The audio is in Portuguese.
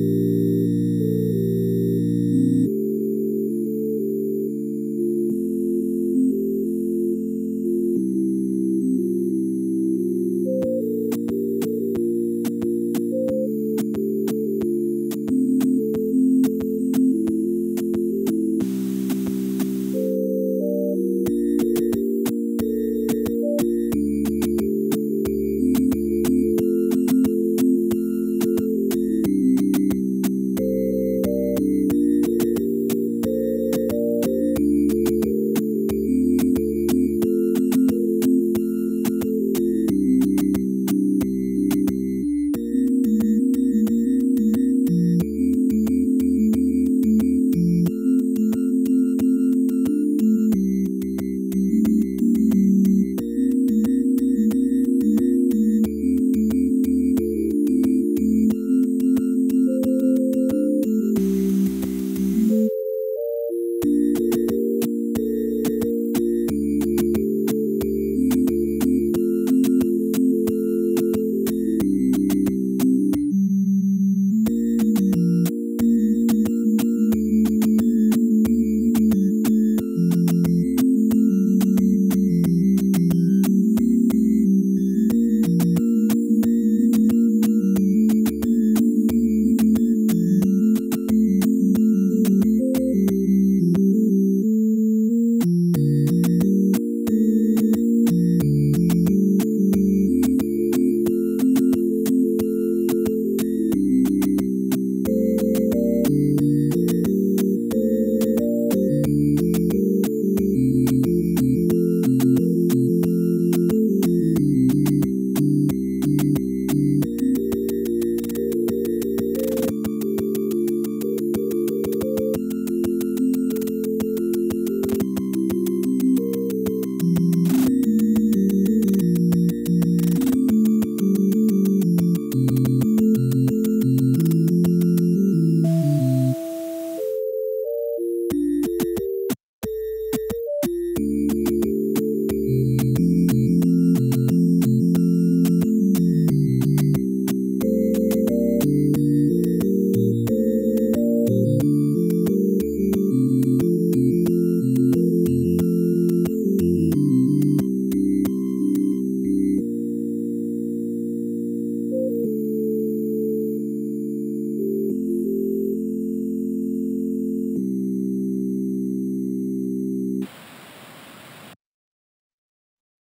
Música